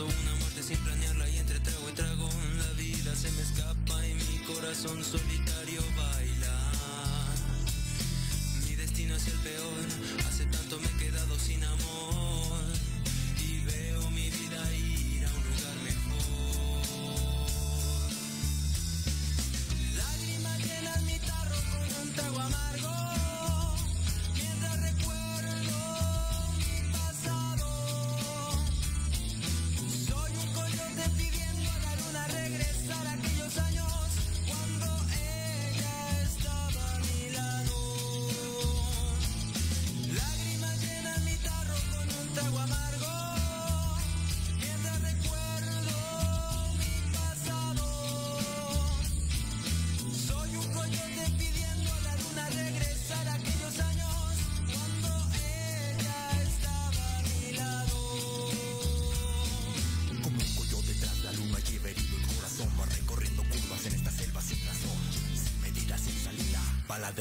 una muerte sin planearla y entre trago y trago la vida se me escapa y mi corazón solitario baila. Mi destino es el peor, hace tanto me he quedado sin amor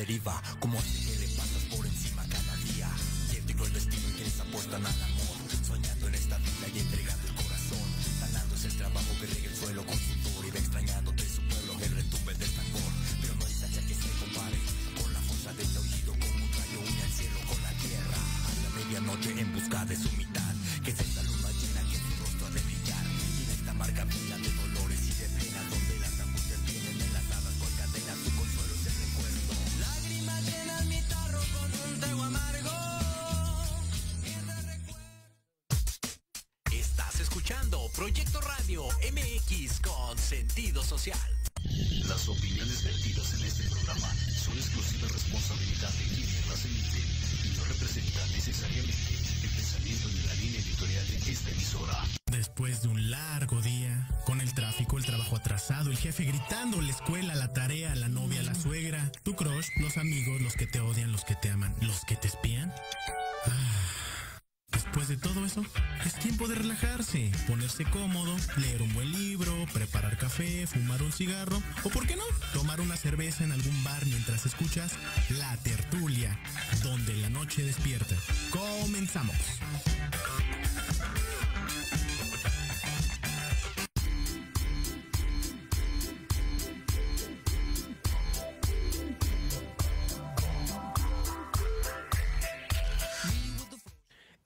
deriva Como así Proyecto Radio MX con sentido social. Las opiniones vertidas en este programa son exclusiva responsabilidad de quienes las emiten y no representan necesariamente el pensamiento ni la línea editorial de esta emisora. Después de un largo día, con el tráfico, el trabajo atrasado, el jefe gritando, la escuela, la tarea, la novia, la suegra, tu crush, los amigos, los que te odian, los que te aman, los que te espían. Ah, Después de todo eso, es tiempo de relajarse, ponerse cómodo, leer un buen libro, preparar café, fumar un cigarro o, ¿por qué no?, tomar una cerveza en algún bar mientras escuchas La Tertulia, donde la noche despierta. Comenzamos.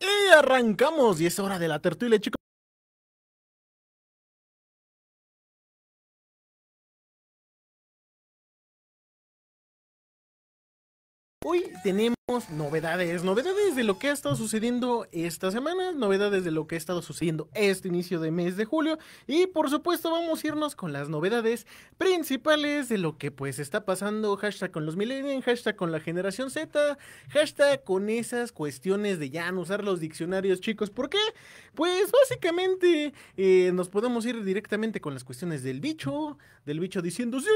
Y arrancamos y es hora de la tertulia, chicos. Hoy tenemos novedades, novedades de lo que ha estado sucediendo esta semana, novedades de lo que ha estado sucediendo este inicio de mes de julio y por supuesto vamos a irnos con las novedades principales de lo que pues está pasando, hashtag con los millennials, hashtag con la generación Z, hashtag con esas cuestiones de ya no usar los diccionarios chicos, ¿por qué? Pues básicamente eh, nos podemos ir directamente con las cuestiones del bicho, del bicho diciendo sí,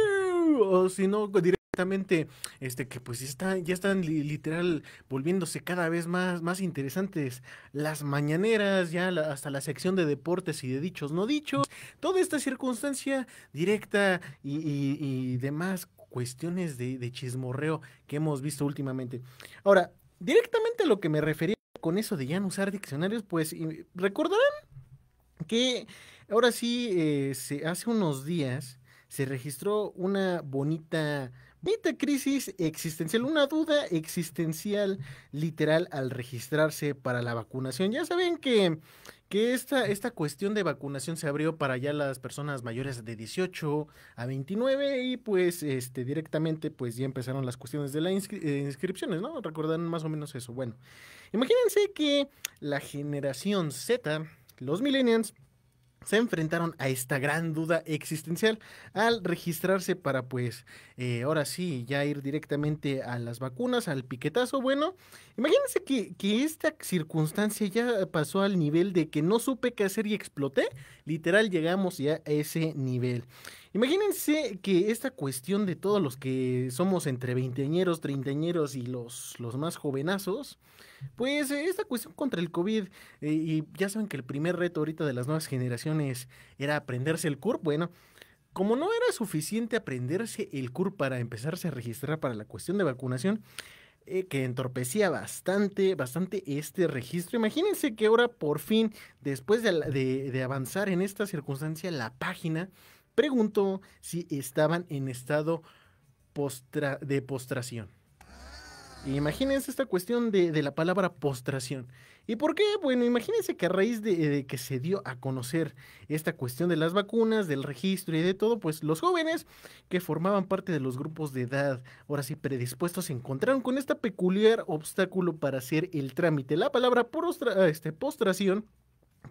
o si no directamente este que pues está, ya están li- literal volviéndose cada vez más, más interesantes las mañaneras, ya hasta la sección de deportes y de dichos no dichos, toda esta circunstancia directa y, y- demás cuestiones de, chismorreo que hemos visto últimamente. Ahora, directamente a lo que me refería con eso de ya no usar diccionarios, pues recordarán que ahora sí, eh, se, hace unos días se registró una bonita, bonita crisis existencial, una duda existencial literal al registrarse para la vacunación. Ya saben que, que esta, esta cuestión de vacunación se abrió para ya las personas mayores de 18 a 29 y pues este, directamente pues ya empezaron las cuestiones de las inscripciones, ¿no? Recordan más o menos eso. Bueno, imagínense que la generación Z, los millennials, se enfrentaron a esta gran duda existencial al registrarse para pues eh, ahora sí ya ir directamente a las vacunas, al piquetazo. Bueno, imagínense que, que esta circunstancia ya pasó al nivel de que no supe qué hacer y exploté. Literal llegamos ya a ese nivel. Imagínense que esta cuestión de todos los que somos entre veinteañeros, treintañeros y los, los más jovenazos, pues eh, esta cuestión contra el COVID, eh, y ya saben que el primer reto ahorita de las nuevas generaciones era aprenderse el CURP, bueno, como no era suficiente aprenderse el CURP para empezarse a registrar para la cuestión de vacunación, eh, que entorpecía bastante, bastante este registro. Imagínense que ahora por fin, después de, de- de avanzar en esta circunstancia, la página preguntó si estaban en estado postra- de postración. Imagínense esta cuestión de, de la palabra postración. ¿Y por qué? Bueno, imagínense que a raíz de, de que se dio a conocer esta cuestión de las vacunas, del registro y de todo, pues los jóvenes que formaban parte de los grupos de edad, ahora sí predispuestos, se encontraron con este peculiar obstáculo para hacer el trámite. La palabra prostra- este, postración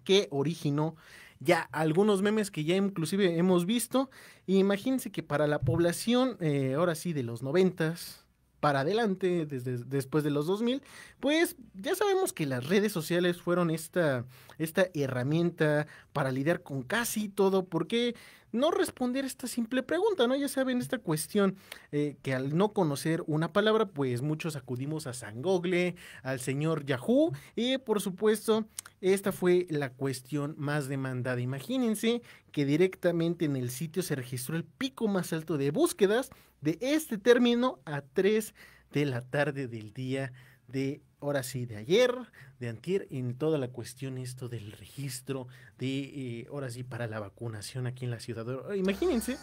que originó ya algunos memes que ya inclusive hemos visto. Imagínense que para la población, eh, ahora sí, de los noventas para adelante, desde después de los 2000, pues ya sabemos que las redes sociales fueron esta, esta herramienta para lidiar con casi todo, porque no responder esta simple pregunta, ¿no? Ya saben, esta cuestión eh, que al no conocer una palabra, pues muchos acudimos a San Google, al señor Yahoo, y por supuesto, esta fue la cuestión más demandada. Imagínense que directamente en el sitio se registró el pico más alto de búsquedas de este término a 3 de la tarde del día de, ahora sí, de ayer, de antier, en toda la cuestión esto del registro de, eh, ahora sí, para la vacunación aquí en la ciudad. Imagínense,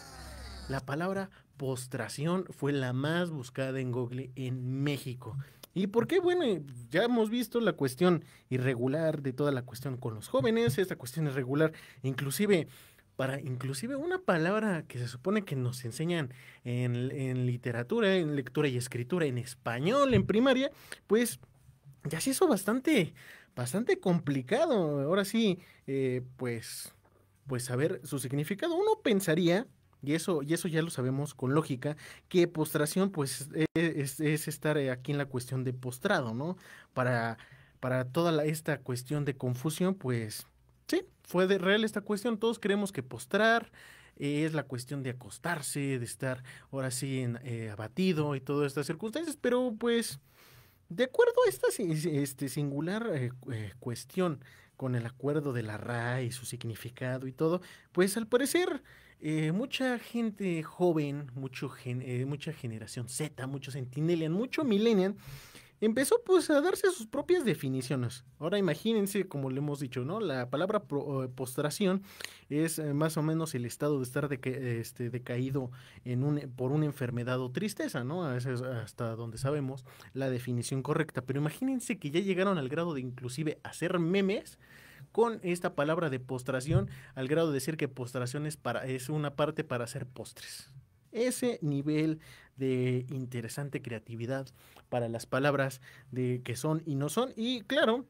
la palabra postración fue la más buscada en Google en México. ¿Y por qué? Bueno, eh, ya hemos visto la cuestión irregular de toda la cuestión con los jóvenes, esta cuestión irregular, inclusive para inclusive una palabra que se supone que nos enseñan en, en literatura, en lectura y escritura, en español, en primaria, pues ya se hizo bastante, bastante complicado. Ahora sí, eh, pues, pues saber su significado. Uno pensaría, y eso, y eso ya lo sabemos con lógica, que postración, pues, e- es, es estar eh, aquí en la cuestión de postrado, ¿no? Para, para toda la- esta cuestión de confusión, pues, sí, fue de real esta cuestión. Todos creemos que postrar eh, es la cuestión de acostarse, de estar ahora sí en, eh, abatido y todas estas circunstancias, pero pues de acuerdo a esta este, singular eh, eh, cuestión con el acuerdo de la RAE y su significado y todo, pues al parecer eh, mucha gente joven, mucho gen- eh, mucha generación Z, mucho centennial, mucho millennial, empezó pues a darse sus propias definiciones. Ahora imagínense, como le hemos dicho, ¿no? La palabra eh, postración es eh, más o menos el estado de estar deca- este, decaído en un, por una enfermedad o tristeza, ¿no? Esa es hasta donde sabemos la definición correcta. Pero imagínense que ya llegaron al grado de inclusive hacer memes con esta palabra de postración, al grado de decir que postración es, para, es una parte para hacer postres. Ese nivel de interesante creatividad para las palabras de que son y no son. Y claro,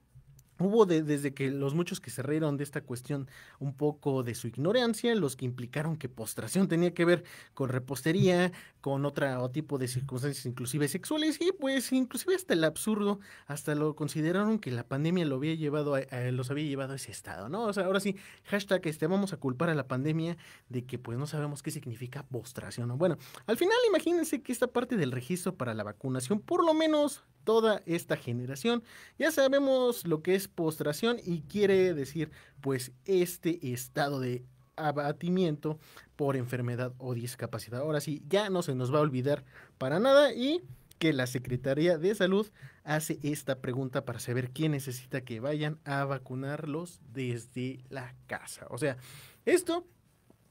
Hubo de- desde que los muchos que se rieron de esta cuestión un poco de su ignorancia, los que implicaron que postración tenía que ver con repostería, con otro tipo de circunstancias inclusive sexuales y pues inclusive hasta el absurdo, hasta lo consideraron que la pandemia lo había llevado los había llevado a ese estado, ¿no? O sea, ahora sí, hashtag este, vamos a culpar a la pandemia de que pues no sabemos qué significa postración, ¿no? Bueno, al final imagínense que esta parte del registro para la vacunación, por lo menos toda esta generación, ya sabemos lo que es postración y quiere decir pues este estado de abatimiento por enfermedad o discapacidad. Ahora sí, ya no se nos va a olvidar para nada y que la Secretaría de Salud hace esta pregunta para saber quién necesita que vayan a vacunarlos desde la casa. O sea, esto,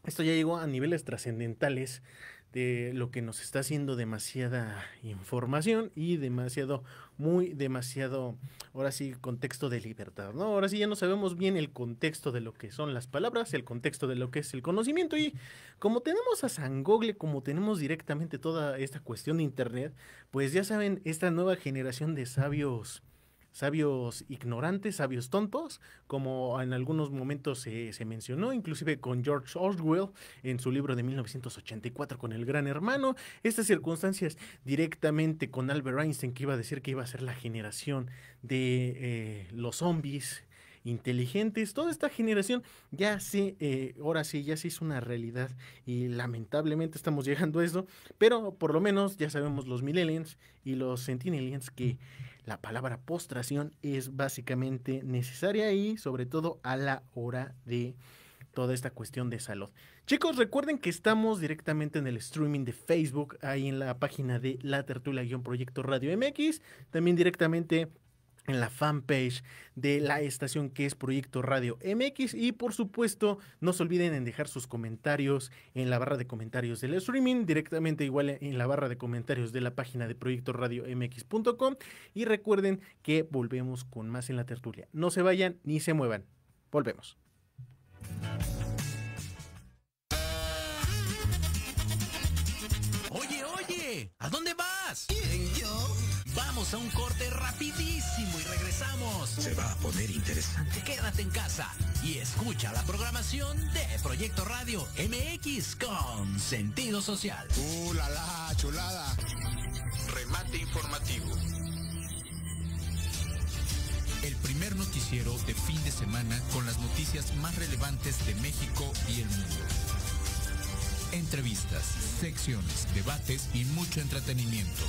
esto ya llegó a niveles trascendentales de lo que nos está haciendo demasiada información y demasiado, muy demasiado, ahora sí, contexto de libertad, ¿no? Ahora sí ya no sabemos bien el contexto de lo que son las palabras, el contexto de lo que es el conocimiento y como tenemos a San Google, como tenemos directamente toda esta cuestión de internet, pues ya saben, esta nueva generación de sabios sabios ignorantes, sabios tontos, como en algunos momentos se, mencionó, inclusive con George Orwell en su libro de 1984 con el gran hermano, estas circunstancias directamente con Albert Einstein que iba a decir que iba a ser la generación de eh, los zombies inteligentes, toda esta generación ya se, eh, ahora sí, ya se hizo una realidad y lamentablemente estamos llegando a eso, pero por lo menos ya sabemos los millennials y los centennials que la palabra postración es básicamente necesaria y sobre todo a la hora de toda esta cuestión de salud. Chicos, recuerden que estamos directamente en el streaming de Facebook, ahí en la página de La Tertulia-Proyecto Radio MX, también directamente en la fanpage de la estación que es Proyecto Radio MX y por supuesto no se olviden en dejar sus comentarios en la barra de comentarios del streaming directamente igual en la barra de comentarios de la página de Proyecto Radio MX.com y recuerden que volvemos con más en la tertulia. No se vayan ni se muevan. Volvemos Vamos a un corte rapidísimo y regresamos. Se va a poner interesante. Quédate en casa y escucha la programación de Proyecto Radio MX con sentido social. ¡Uh, la, la chulada! Remate informativo. El primer noticiero de fin de semana con las noticias más relevantes de México y el mundo. Entrevistas, secciones, debates y mucho entretenimiento.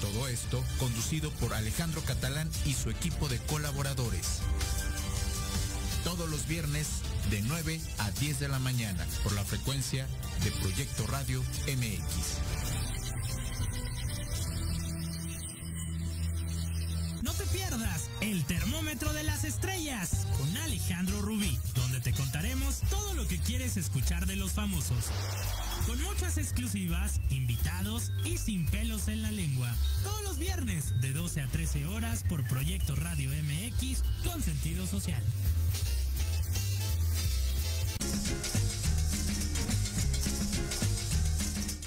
Todo esto conducido por Alejandro Catalán y su equipo de colaboradores. Todos los viernes de 9 a 10 de la mañana por la frecuencia de Proyecto Radio MX. El termómetro de las estrellas con Alejandro Rubí, donde te contaremos todo lo que quieres escuchar de los famosos. Con muchas exclusivas, invitados y sin pelos en la lengua. Todos los viernes de 12 a 13 horas por Proyecto Radio MX con sentido social.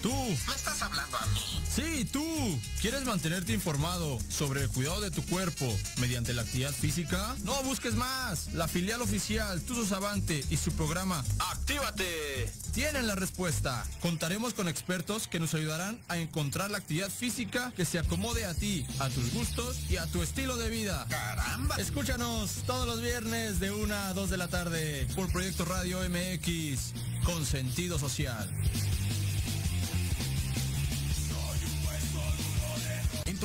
Tú. ¿Me estás hablando a mí? Sí, tú. ¿Quieres mantenerte informado sobre el cuidado de tu cuerpo mediante la actividad física? No busques más. La filial oficial Tuzos Avante y su programa Actívate tienen la respuesta. Contaremos con expertos que nos ayudarán a encontrar la actividad física que se acomode a ti, a tus gustos y a tu estilo de vida. ¡Caramba! Escúchanos todos los viernes de 1 a 2 de la tarde por Proyecto Radio MX con sentido social.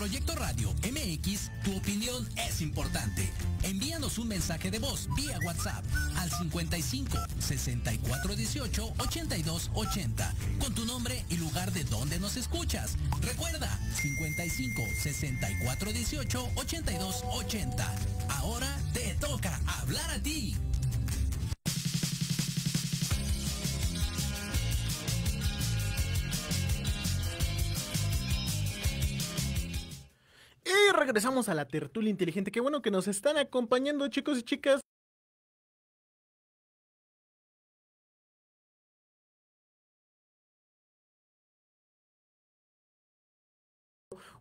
Proyecto Radio MX, tu opinión es importante. Envíanos un mensaje de voz vía WhatsApp al 55 64 18 82 80 con tu nombre y lugar de donde nos escuchas. Recuerda 55 64 18 82 80. Ahora te toca hablar a ti. Y regresamos a la tertulia inteligente. Qué bueno que nos están acompañando, chicos y chicas.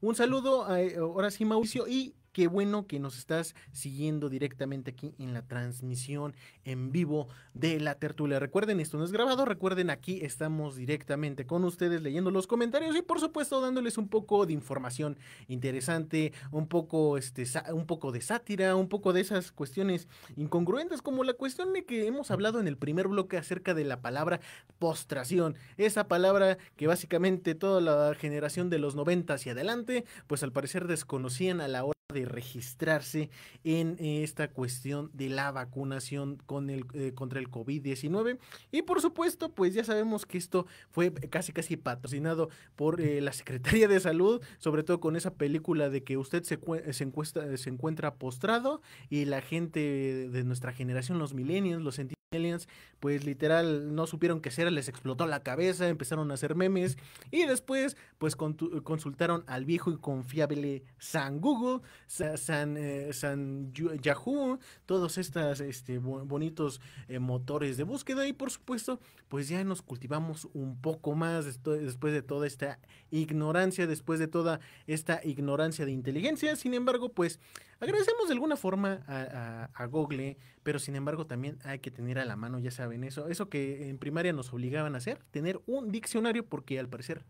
Un saludo, a, ahora sí, Mauricio, y qué bueno que nos estás siguiendo directamente aquí en la transmisión en vivo de la tertulia. Recuerden, esto no es grabado, recuerden, aquí estamos directamente con ustedes leyendo los comentarios y por supuesto dándoles un poco de información interesante, un poco, este, un poco de sátira, un poco de esas cuestiones incongruentes, como la cuestión de que hemos hablado en el primer bloque acerca de la palabra postración, esa palabra que básicamente toda la generación de los 90 hacia adelante, pues al parecer desconocían a la hora de registrarse en esta cuestión de la vacunación con el, eh, contra el COVID-19. Y por supuesto, pues ya sabemos que esto fue casi casi patrocinado por eh, la Secretaría de Salud, sobre todo con esa película de que usted se, se, encuesta, se encuentra postrado y la gente de nuestra generación, los millennials, los aliens, pues literal no supieron qué hacer, les explotó la cabeza, empezaron a hacer memes y después pues consultaron al viejo y confiable San Google, San, eh, San Yahoo, todos estos este, bonitos eh, motores de búsqueda y por supuesto pues ya nos cultivamos un poco más después de toda esta ignorancia, después de toda esta ignorancia de inteligencia, sin embargo pues agradecemos de alguna forma a, a, Google, pero sin embargo también hay que tener a la mano, ya saben, eso, eso que en primaria nos obligaban a hacer, tener un diccionario porque al parecer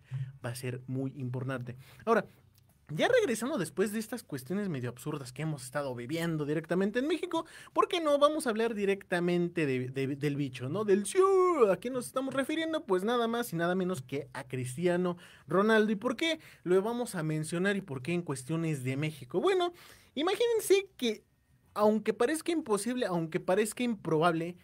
va a ser muy importante. Ahora, ya regresando después de estas cuestiones medio absurdas que hemos estado viviendo directamente en México, ¿por qué no vamos a hablar directamente de, de, del bicho, ¿no? Del Siu. ¿A qué nos estamos refiriendo? Pues nada más y nada menos que a Cristiano Ronaldo. ¿Y por qué lo vamos a mencionar y por qué en cuestiones de México? Bueno, imagínense que, aunque parezca imposible, aunque parezca improbable,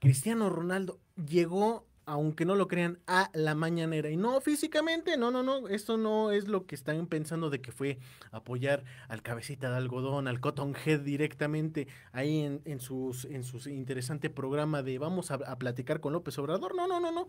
Cristiano Ronaldo llegó aunque no lo crean, a la mañanera. Y no físicamente, no, no, no, esto no es lo que están pensando de que fue apoyar al cabecita de algodón, al Cotton Head directamente ahí en, en sus, en su interesante programa de vamos a, a platicar con López Obrador. No, no, no, no.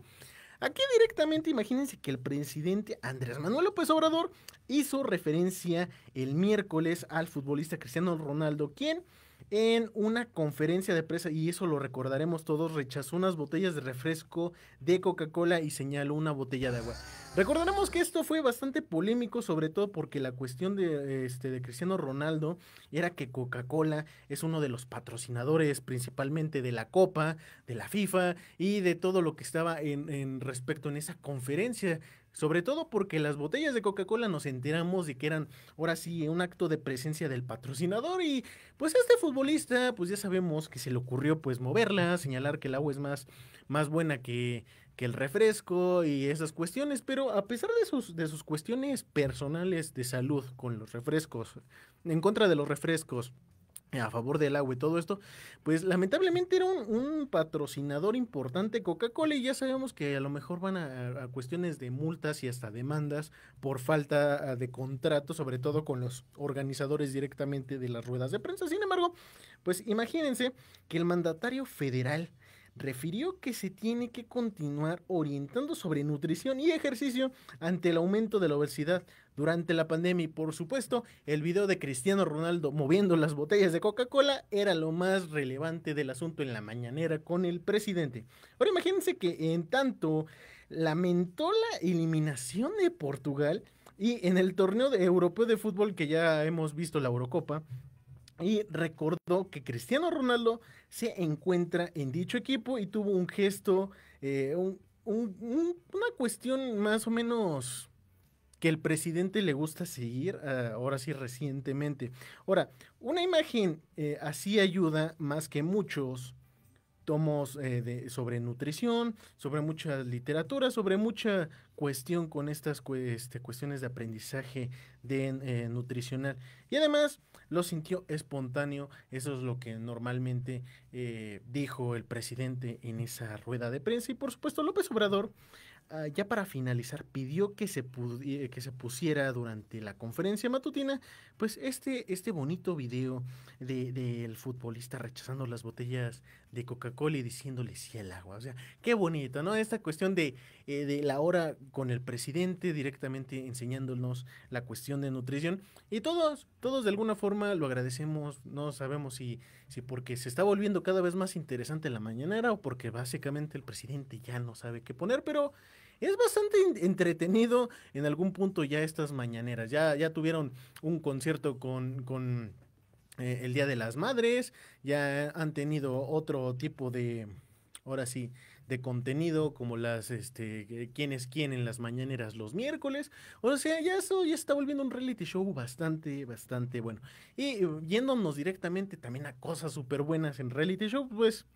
Aquí directamente imagínense que el presidente Andrés Manuel López Obrador hizo referencia el miércoles al futbolista Cristiano Ronaldo, quien en una conferencia de prensa, y eso lo recordaremos todos, rechazó unas botellas de refresco de Coca-Cola y señaló una botella de agua. Recordaremos que esto fue bastante polémico, sobre todo porque la cuestión de, este, de Cristiano Ronaldo era que Coca-Cola es uno de los patrocinadores principalmente de la Copa, de la FIFA y de todo lo que estaba en, respecto en esa conferencia. Sobre todo porque las botellas de Coca-Cola nos enteramos de que eran ahora sí un acto de presencia del patrocinador y pues este futbolista pues ya sabemos que se le ocurrió pues moverla, señalar que el agua es más, más buena que, que el refresco y esas cuestiones, pero a pesar de sus, de sus cuestiones personales de salud con los refrescos, en contra de los refrescos, a favor del agua y todo esto, pues lamentablemente era un, patrocinador importante Coca-Cola y ya sabemos que a lo mejor van a, cuestiones de multas y hasta demandas por falta ah, de contrato, sobre todo con los organizadores directamente de las ruedas de prensa. Sin embargo, pues imagínense que el mandatario federal refirió que se tiene que continuar orientando sobre nutrición y ejercicio ante el aumento de la obesidad durante la pandemia y por supuesto el video de Cristiano Ronaldo moviendo las botellas de Coca-Cola era lo más relevante del asunto en la mañanera con el presidente. Ahora imagínense que en tanto lamentó la eliminación de Portugal y en el torneo de europeo de fútbol que ya hemos visto la Eurocopa, y recordó que Cristiano Ronaldo se encuentra en dicho equipo y tuvo un gesto, eh, una cuestión más o menos que el presidente le gusta seguir, ah, ahora sí recientemente. Ahora, una imagen eh, así ayuda más que muchos tomos eh, de, sobre nutrición, sobre mucha literatura, sobre mucha cuestión con estas este, cuestiones de aprendizaje de, nutricional. Y además, lo sintió espontáneo, eso es lo que normalmente eh, dijo el presidente en esa rueda de prensa y por supuesto López Obrador Ah, ya para finalizar, pidió que se, que se pusiera durante la conferencia matutina, pues este, este bonito video del de, futbolista rechazando las botellas de Coca-Cola y diciéndole sí al agua. O sea, qué bonito, ¿no? Esta cuestión de, eh, de la hora con el presidente directamente enseñándonos la cuestión de nutrición. Y todos, todos de alguna forma lo agradecemos, no sabemos si, si porque se está volviendo cada vez más interesante la mañanera o porque básicamente el presidente ya no sabe qué poner, pero es bastante entretenido en algún punto ya estas mañaneras. Ya, ya tuvieron un concierto con, con eh, el Día de las Madres, ya han tenido otro tipo de, ahora sí, de contenido como las este quién es quién en las mañaneras los miércoles. O sea, ya eso ya está volviendo un reality show bastante, bastante bueno. Y yéndonos directamente también a cosas súper buenas en reality show, pues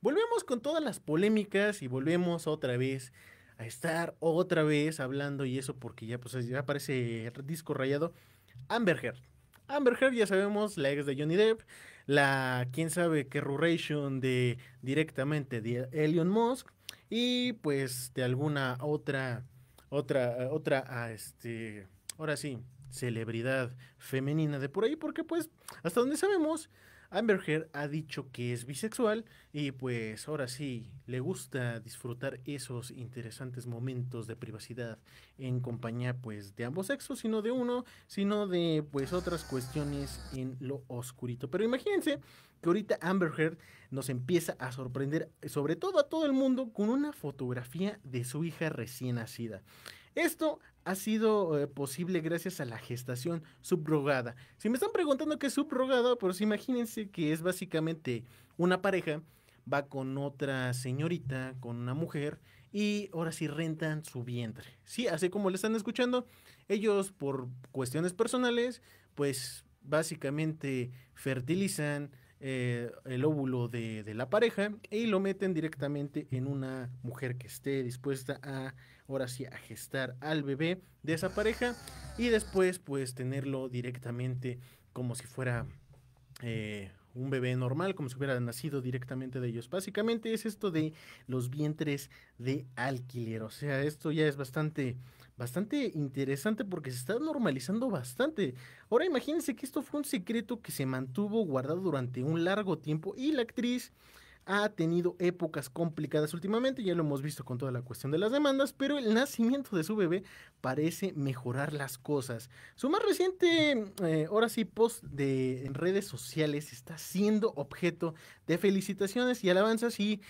volvemos con todas las polémicas y volvemos otra vez a estar otra vez hablando y eso porque ya pues ya aparece disco rayado Amber Heard. Amber Heard ya sabemos, la ex de Johnny Depp, la quién sabe qué ruration de directamente de Elon Musk y pues de alguna otra otra otra ah, este ahora sí celebridad femenina de por ahí porque pues hasta donde sabemos Amber Heard ha dicho que es bisexual y pues ahora sí le gusta disfrutar esos interesantes momentos de privacidad en compañía pues de ambos sexos, sino de uno, sino de pues otras cuestiones en lo oscurito. Pero imagínense que ahorita Amber Heard nos empieza a sorprender, sobre todo a todo el mundo, con una fotografía de su hija recién nacida. Esto ha sido eh, posible gracias a la gestación subrogada. Si me están preguntando qué es subrogada, pues imagínense que es básicamente una pareja va con otra señorita, con una mujer, y ahora sí rentan su vientre. Sí, así como le están escuchando, ellos por cuestiones personales, pues básicamente fertilizan eh, el óvulo de, de la pareja y lo meten directamente en una mujer que esté dispuesta a ahora sí a gestar al bebé de esa pareja y después pues tenerlo directamente como si fuera eh, un bebé normal, como si hubiera nacido directamente de ellos. Básicamente es esto de los vientres de alquiler. O sea, esto ya es bastante bastante interesante porque se está normalizando bastante. Ahora imagínense que esto fue un secreto que se mantuvo guardado durante un largo tiempo y la actriz ha tenido épocas complicadas últimamente, ya lo hemos visto con toda la cuestión de las demandas, pero el nacimiento de su bebé parece mejorar las cosas. Su más reciente, eh, ahora sí, post de en redes sociales está siendo objeto de felicitaciones y alabanzas y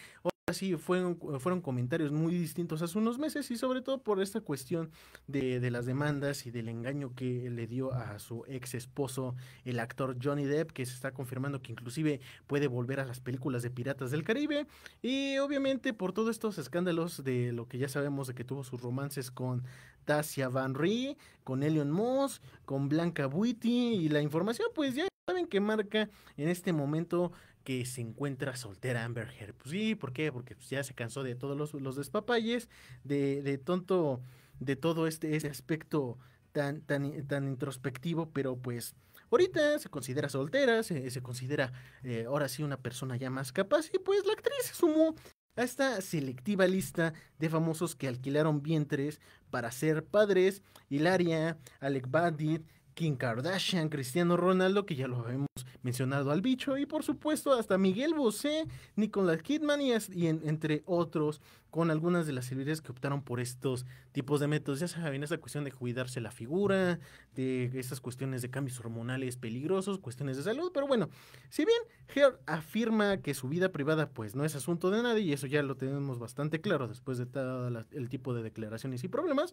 sí fueron, fueron comentarios muy distintos hace unos meses y sobre todo por esta cuestión de, de, las demandas y del engaño que le dio a su ex esposo, el actor Johnny Depp, que se está confirmando que inclusive puede volver a las películas de Piratas del Caribe. Y obviamente por todos estos escándalos de lo que ya sabemos de que tuvo sus romances con Tassia Van Ree, con Elion Moss, con Blanca Buiti y la información pues ya saben que marca en este momento que se encuentra soltera Amber Heard. Pues sí, ¿por qué? Porque pues, ya se cansó de todos los, los despapalles, de, de tonto, de todo este, este aspecto tan, tan, tan introspectivo, pero pues ahorita se considera soltera, se, se considera eh, ahora sí una persona ya más capaz y pues la actriz se sumó a esta selectiva lista de famosos que alquilaron vientres para ser padres, Hilaria, Alec Bandit, Kim Kardashian, Cristiano Ronaldo, que ya lo hemos mencionado al bicho, y por supuesto hasta Miguel Bosé, Nicolas Kidman y, entre otros, con algunas de las celebridades que optaron por estos tipos de métodos. Ya saben, esa cuestión de cuidarse la figura, de estas cuestiones de cambios hormonales peligrosos, cuestiones de salud, pero bueno, si bien Heard afirma que su vida privada pues no es asunto de nadie, y eso ya lo tenemos bastante claro después de todo el tipo de declaraciones y problemas,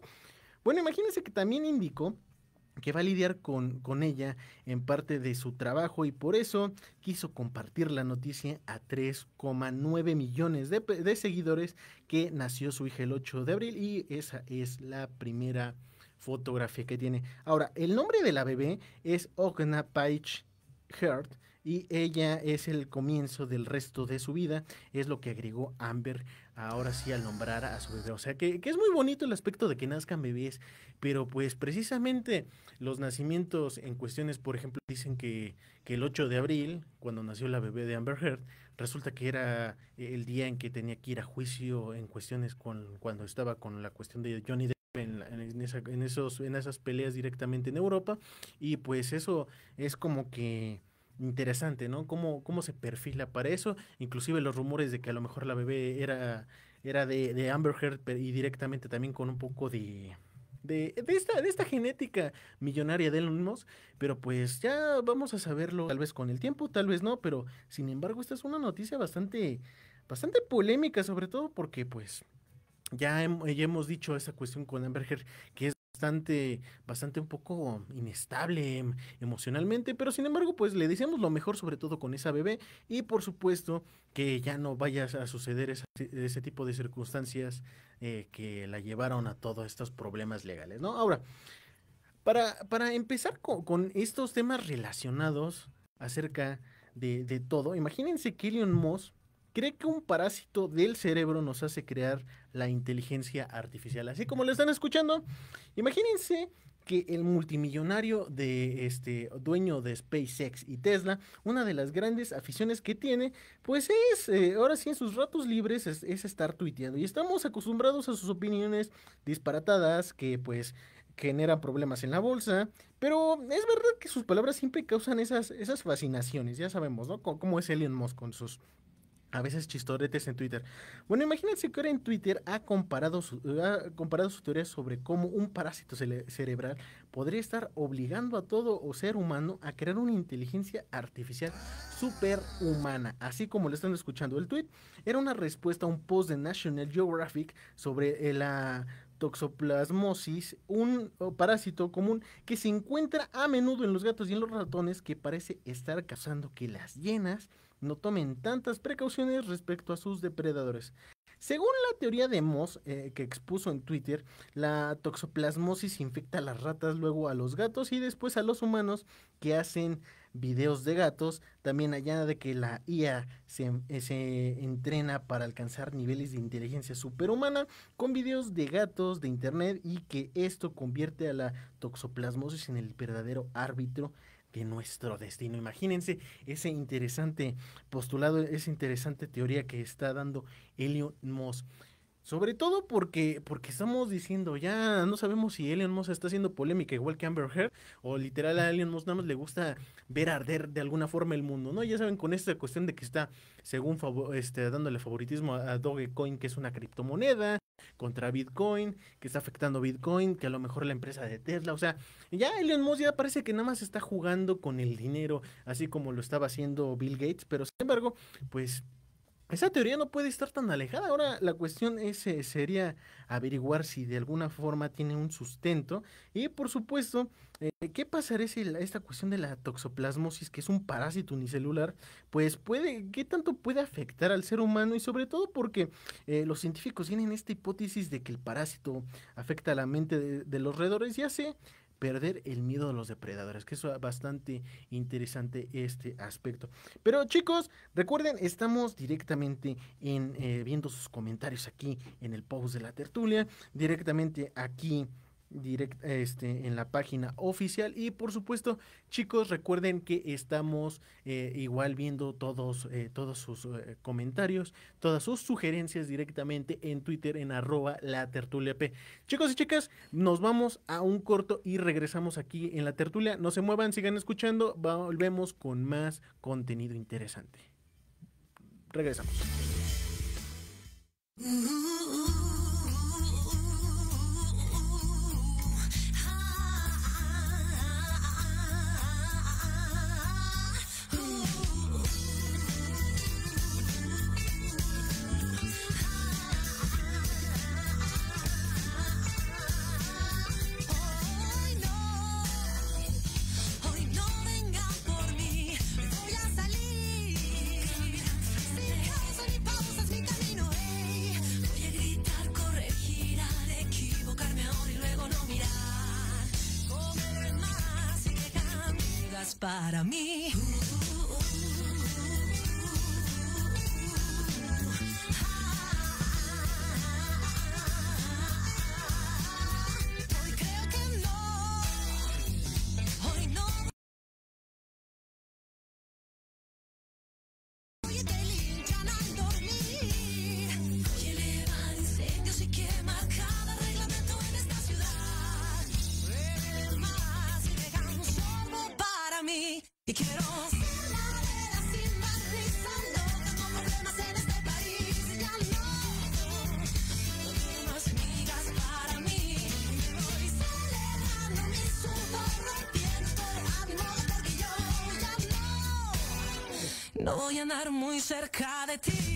bueno, imagínense que también indicó que va a lidiar con, con, ella en parte de su trabajo y por eso quiso compartir la noticia a 3,9 millones de, de, seguidores que nació su hija el 8 de abril y esa es la primera fotografía que tiene. Ahora, el nombre de la bebé es Ogna Page Heard y ella es el comienzo del resto de su vida, es lo que agregó Amber ahora sí al nombrar a su bebé. O sea que, que, es muy bonito el aspecto de que nazcan bebés, pero pues precisamente los nacimientos en cuestiones, por ejemplo, dicen que, que el 8 de abril, cuando nació la bebé de Amber Heard, resulta que era el día en que tenía que ir a juicio en cuestiones con cuando estaba con la cuestión de Johnny Depp. En, esos, en esas peleas directamente en Europa y pues eso es como que interesante, ¿no? Cómo, cómo se perfila para eso, inclusive los rumores de que a lo mejor la bebé era, era de, de Amber Heard y directamente también con un poco de, de, de, esta, de esta genética millonaria de Elon Musk, pero pues ya vamos a saberlo tal vez con el tiempo, tal vez no, pero sin embargo esta es una noticia bastante, bastante polémica, sobre todo porque pues ya, ya hemos dicho esa cuestión con Amber Heard, que es bastante, bastante un poco inestable em, emocionalmente, pero sin embargo, pues le deseamos lo mejor, sobre todo con esa bebé, y por supuesto que ya no vaya a suceder ese, tipo de circunstancias eh, que la llevaron a todos estos problemas legales, ¿no? Ahora, para, para empezar con, con estos temas relacionados acerca de, todo, imagínense que Elon Musk cree que un parásito del cerebro nos hace crear la inteligencia artificial. Así como lo están escuchando, imagínense que el multimillonario de este dueño de SpaceX y Tesla, una de las grandes aficiones que tiene, pues es, eh, ahora sí en sus ratos libres es, es, estar tuiteando. Y estamos acostumbrados a sus opiniones disparatadas que pues generan problemas en la bolsa, pero es verdad que sus palabras siempre causan esas, esas fascinaciones, ya sabemos, ¿no? Cómo es Elon Musk con sus a veces chistoretes en Twitter. Bueno, imagínense que ahora en Twitter ha comparado su, comparado teoría sobre cómo un parásito cerebral podría estar obligando a todo o ser humano a crear una inteligencia artificial superhumana. Así como lo están escuchando, el tweet era una respuesta a un post de National Geographic sobre la toxoplasmosis, un parásito común que se encuentra a menudo en los gatos y en los ratones que parece estar causando que las hienas no tomen tantas precauciones respecto a sus depredadores. Según la teoría de Moss eh, que expuso en Twitter, la toxoplasmosis infecta a las ratas, luego a los gatos y después a los humanos que hacen videos de gatos. También añade que la IA se, eh, se, entrena para alcanzar niveles de inteligencia superhumana con videos de gatos de internet y que esto convierte a la toxoplasmosis en el verdadero árbitro que nuestro destino. Imagínense ese interesante postulado, esa interesante teoría que está dando Elon Musk. Sobre todo porque, porque estamos diciendo, ya no sabemos si Elon Musk está haciendo polémica igual que Amber Heard, o literal a Elon Musk nada más le gusta ver arder de alguna forma el mundo, ¿no? Ya saben, con esta cuestión de que está, según este, dándole favoritismo a, Dogecoin, que es una criptomoneda, contra Bitcoin, que está afectando Bitcoin, que a lo mejor la empresa de Tesla, o sea, ya Elon Musk ya parece que nada más está jugando con el dinero, así como lo estaba haciendo Bill Gates, pero sin embargo, pues esa teoría no puede estar tan alejada. Ahora la cuestión es, eh, sería averiguar si de alguna forma tiene un sustento. Y por supuesto, eh, ¿qué pasará si esta cuestión de la toxoplasmosis, que es un parásito unicelular, pues puede, qué tanto puede afectar al ser humano? Y sobre todo porque eh, los científicos tienen esta hipótesis de que el parásito afecta a la mente de, los roedores. Ya sé perder el miedo a los depredadores, que es bastante interesante este aspecto. Pero chicos, recuerden, estamos directamente en eh, viendo sus comentarios aquí en el post de la tertulia, directamente aquí direct, este, en la página oficial. Y por supuesto, chicos, recuerden que estamos eh, igual viendo todos, eh, todos sus eh, comentarios, todas sus sugerencias directamente en Twitter en arroba la tertulia P. Chicos y chicas, nos vamos a un corto y regresamos aquí en la tertulia. No se muevan, sigan escuchando, volvemos con más contenido interesante. Regresamos. Para mí. Muy cerca de ti.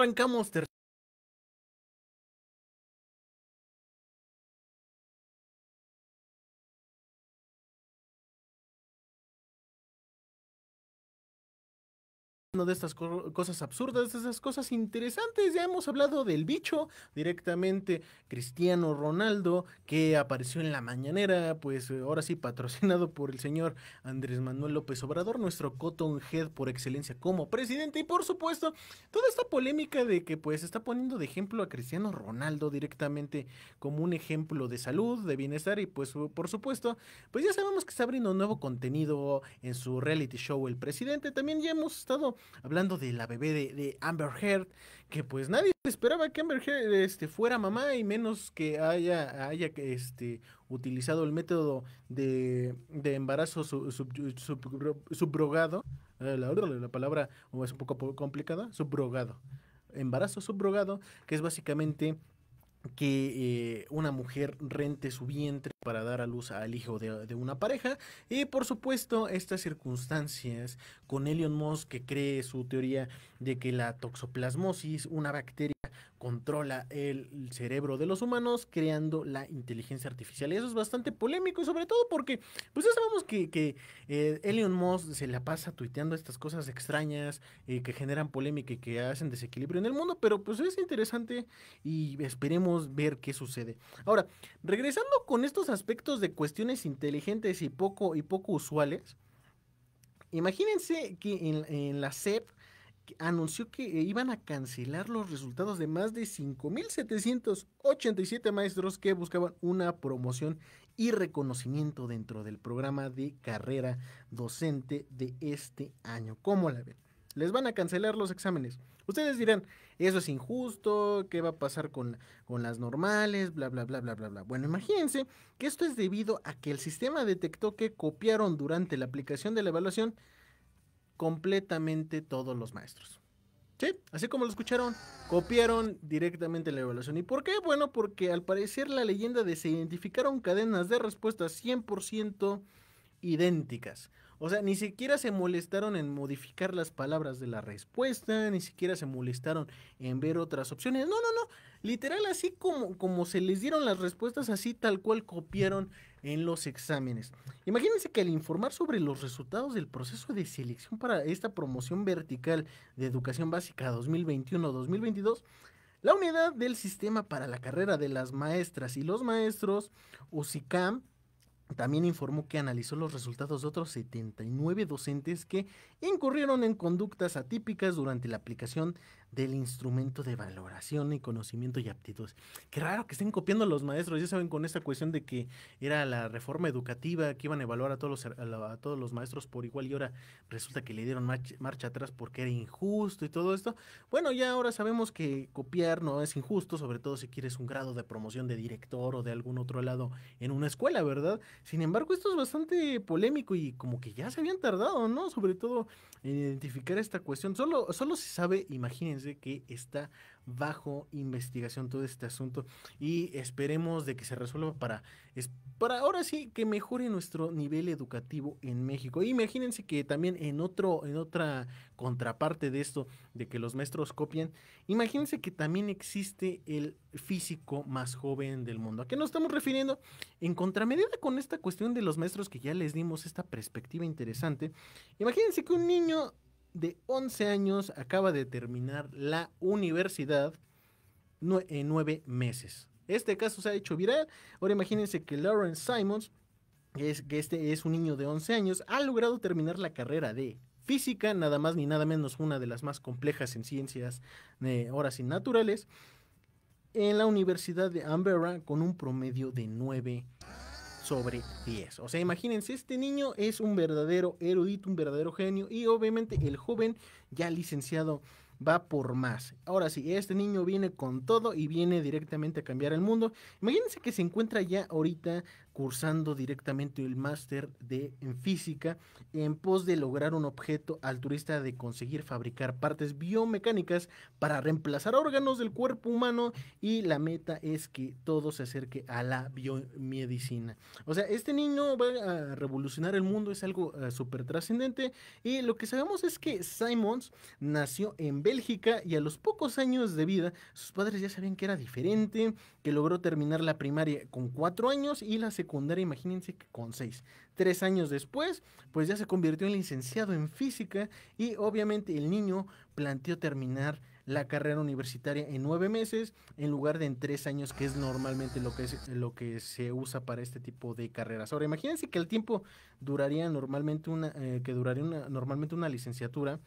Arrancamos de estas co- cosas absurdas, de estas cosas interesantes. Ya hemos hablado del bicho directamente, Cristiano Ronaldo, que apareció en la mañanera, pues eh, ahora sí patrocinado por el señor Andrés Manuel López Obrador, nuestro cotton head por excelencia como presidente. Y por supuesto, toda esta polémica de que pues está poniendo de ejemplo a Cristiano Ronaldo directamente como un ejemplo de salud, de bienestar y pues por supuesto, pues ya sabemos que está abriendo nuevo contenido en su reality show El Presidente. También ya hemos estado hablando de la bebé de, de Amber Heard, que pues nadie esperaba que Amber Heard este, fuera mamá y menos que haya, haya este, utilizado el método de, de embarazo sub- sub- sub- subrogado. Eh, La, la palabra es un poco po- complicada, subrogado. Embarazo subrogado, que es básicamente que eh, una mujer rente su vientre para dar a luz al hijo de, de una pareja. Y por supuesto estas circunstancias con Elon Musk que cree su teoría de que la toxoplasmosis, una bacteria controla el cerebro de los humanos creando la inteligencia artificial y eso es bastante polémico y sobre todo porque pues ya sabemos que, que eh, Elon Musk se la pasa tuiteando estas cosas extrañas eh, que generan polémica y que hacen desequilibrio en el mundo pero pues es interesante y esperemos ver qué sucede. Ahora, regresando con estos aspectos de cuestiones inteligentes y poco, y poco usuales, imagínense que en, la SEP anunció que iban a cancelar los resultados de más de 5.787 maestros que buscaban una promoción y reconocimiento dentro del programa de carrera docente de este año. ¿Cómo la ven? Les van a cancelar los exámenes. Ustedes dirán, eso es injusto, ¿qué va a pasar con, con las normales? Bla, bla, bla, bla, bla, bla. Bueno, imagínense que esto es debido a que el sistema detectó que copiaron durante la aplicación de la evaluación completamente todos los maestros. Sí, así como lo escucharon, copiaron directamente la evaluación. ¿Y por qué? Bueno, porque al parecer la leyenda de se identificaron cadenas de respuestas 100% idénticas. O sea, ni siquiera se molestaron en modificar las palabras de la respuesta, ni siquiera se molestaron en ver otras opciones. No, no, no. Literal, así como, como se les dieron las respuestas, así tal cual copiaron en los exámenes. Imagínense que al informar sobre los resultados del proceso de selección para esta promoción vertical de educación básica 2021-2022, la unidad del sistema para la carrera de las maestras y los maestros, UCICAM, también informó que analizó los resultados de otros 79 docentes que incurrieron en conductas atípicas durante la aplicación del instrumento de valoración y conocimiento y aptitudes. Qué raro que estén copiando los maestros, ya saben, con esta cuestión de que era la reforma educativa, que iban a evaluar a todos los, a todos los maestros por igual y ahora resulta que le dieron marcha, marcha atrás porque era injusto y todo esto. Bueno, ya ahora sabemos que copiar no es injusto, sobre todo si quieres un grado de promoción de director o de algún otro lado en una escuela, ¿verdad? Sin embargo, esto es bastante polémico y como que ya se habían tardado, ¿no? Sobre todo en identificar esta cuestión. Solo, solo se sabe, imagínense, que está bajo investigación todo este asunto y esperemos de que se resuelva para, para ahora sí que mejore nuestro nivel educativo en México. Imagínense que también en otro, en otra contraparte de esto, de que los maestros copian, imagínense que también existe el físico más joven del mundo. ¿A qué nos estamos refiriendo? En contramedida con esta cuestión de los maestros que ya les dimos esta perspectiva interesante, imagínense que un niño de 11 años acaba de terminar la universidad en nueve meses. Este caso se ha hecho viral. Ahora imagínense que Lawrence Simons, que, es, que este es un niño de 11 años, ha logrado terminar la carrera de física, nada más ni nada menos una de las más complejas en ciencias, eh, ahora sí naturales, en la Universidad de Canberra con un promedio de 9 sobre 10. O sea, imagínense, este niño es un verdadero erudito, un verdadero genio y obviamente el joven ya licenciado va por más. Ahora sí, este niño viene con todo y viene directamente a cambiar el mundo. Imagínense que se encuentra ya ahorita cursando directamente el máster de en física en pos de lograr un objeto altruista de conseguir fabricar partes biomecánicas para reemplazar órganos del cuerpo humano y la meta es que todo se acerque a la biomedicina. O sea, este niño va a revolucionar el mundo, es algo uh, súper trascendente y lo que sabemos es que Simons nació en Bélgica y a los pocos años de vida sus padres ya sabían que era diferente, que logró terminar la primaria con cuatro años y la secundaria, imagínense que con seis. Tres años después, pues ya se convirtió en licenciado en física y obviamente el niño planteó terminar la carrera universitaria en nueve meses en lugar de en tres años, que es normalmente lo que, es, lo que se usa para este tipo de carreras. Ahora, imagínense que el tiempo duraría normalmente una, eh, que duraría una, normalmente una licenciatura.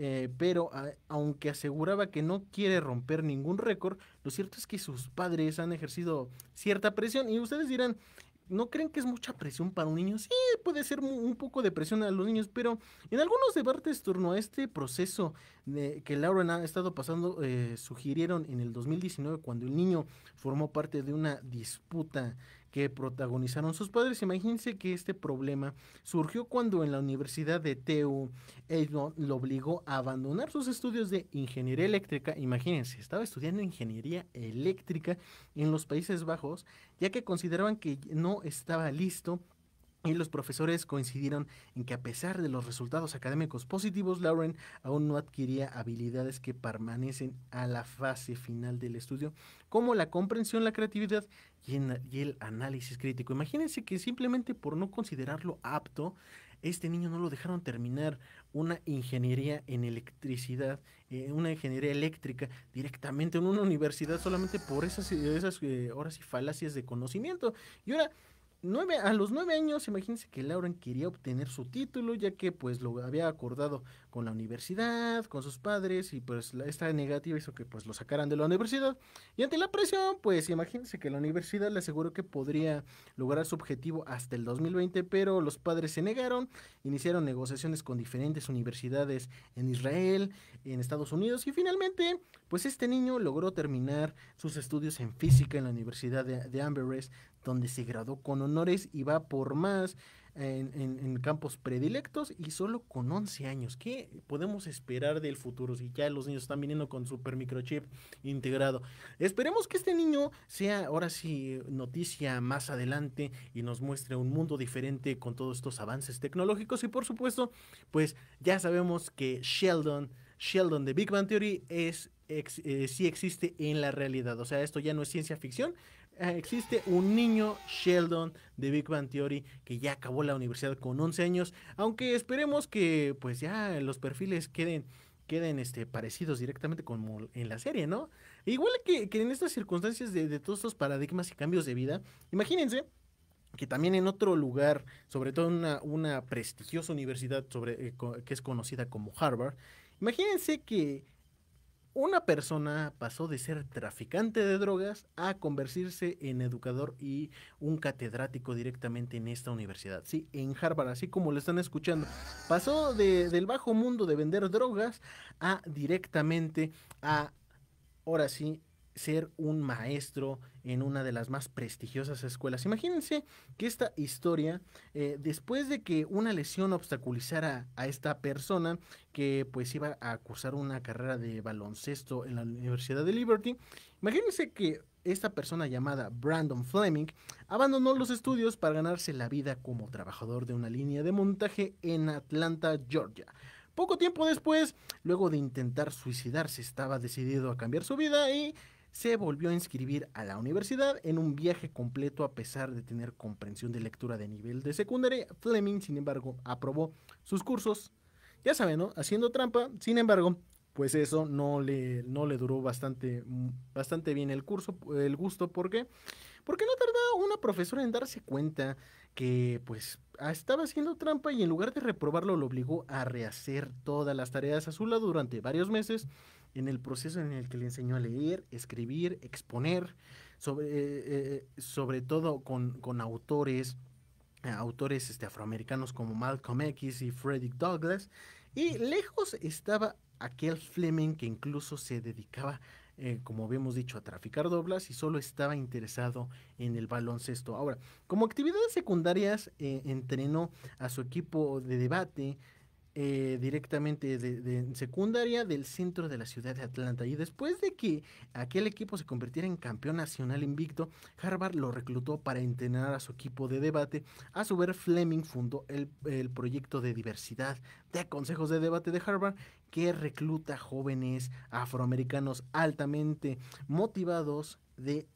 Eh, pero aunque aseguraba que no quiere romper ningún récord, lo cierto es que sus padres han ejercido cierta presión y ustedes dirán, ¿No creen que es mucha presión para un niño? Sí, puede ser un poco de presión a los niños, pero en algunos debates torno a este proceso de, que Lauren ha estado pasando, eh, sugirieron en el 2019 cuando el niño formó parte de una disputa que protagonizaron sus padres. Imagínense que este problema surgió cuando en la Universidad de TU Edmond lo obligó a abandonar sus estudios de ingeniería eléctrica. Imagínense, estaba estudiando ingeniería eléctrica en los Países Bajos, ya que consideraban que no estaba listo y los profesores coincidieron en que a pesar de los resultados académicos positivos, Lauren aún no adquiría habilidades que permanecen a la fase final del estudio, como la comprensión, la creatividad y, el análisis crítico. Imagínense que simplemente por no considerarlo apto, este niño no lo dejaron terminar una ingeniería en electricidad, eh, una ingeniería eléctrica directamente en una universidad solamente por esas, eh, horas y falacias de conocimiento. Y ahora a los nueve años, imagínense que Lauren quería obtener su título, ya que pues lo había acordado con la universidad, con sus padres, y pues esta negativa hizo que pues lo sacaran de la universidad. Y ante la presión, pues imagínense que la universidad le aseguró que podría lograr su objetivo hasta el 2020, pero los padres se negaron, iniciaron negociaciones con diferentes universidades en Israel, en Estados Unidos, y finalmente, pues este niño logró terminar sus estudios en física en la Universidad de, de Amberes, donde se graduó con honores y va por más en, campos predilectos y solo con 11 años. ¿Qué podemos esperar del futuro si ya los niños están viniendo con super microchip integrado? Esperemos que este niño sea ahora sí noticia más adelante y nos muestre un mundo diferente con todos estos avances tecnológicos y por supuesto, pues ya sabemos que Sheldon, Sheldon de Big Bang Theory es eh, sí existe en la realidad. O sea, esto ya no es ciencia ficción, existe un niño Sheldon de Big Bang Theory que ya acabó la universidad con 11 años, aunque esperemos que pues ya los perfiles queden queden este, parecidos directamente como en la serie, ¿no? Igual que, en estas circunstancias de, todos estos paradigmas y cambios de vida, imagínense que también en otro lugar, sobre todo una, una prestigiosa universidad sobre, eh, que es conocida como Harvard, imagínense que una persona pasó de ser traficante de drogas a convertirse en educador y un catedrático directamente en esta universidad. Sí, en Harvard, así como lo están escuchando. Pasó del bajo mundo de vender drogas a directamente a, ahora sí, ser un maestro en una de las más prestigiosas escuelas. Imagínense que esta historia, eh, después de que una lesión obstaculizara a esta persona que pues iba a cursar una carrera de baloncesto en la Universidad de Liberty, imagínense que esta persona llamada Brandon Fleming abandonó los estudios para ganarse la vida como trabajador de una línea de montaje en Atlanta, Georgia. Poco tiempo después, luego de intentar suicidarse, estaba decidido a cambiar su vida y se volvió a inscribir a la universidad en un viaje completo a pesar de tener comprensión de lectura de nivel de secundaria. Fleming, sin embargo, aprobó sus cursos, ya saben, ¿no? Haciendo trampa, sin embargo, pues eso no le, no le duró bastante, bastante bien el curso, el gusto, ¿por qué? Porque no tardaba una profesora en darse cuenta que pues estaba haciendo trampa y en lugar de reprobarlo lo obligó a rehacer todas las tareas a su lado durante varios meses en el proceso en el que le enseñó a leer, escribir, exponer, sobre, eh, eh, sobre todo con, autores, eh, autores este, afroamericanos como Malcolm X y Frederick Douglass, y lejos estaba aquel Fleming que incluso se dedicaba, como habíamos dicho, a traficar doblas y solo estaba interesado en el baloncesto. Ahora, como actividades secundarias, entrenó a su equipo de debate, eh, directamente de, secundaria del centro de la ciudad de Atlanta. Y después de que aquel equipo se convirtiera en campeón nacional invicto, Harvard lo reclutó para entrenar a su equipo de debate. A su vez, Fleming fundó el, el proyecto de diversidad de consejos de debate de Harvard que recluta jóvenes afroamericanos altamente motivados de,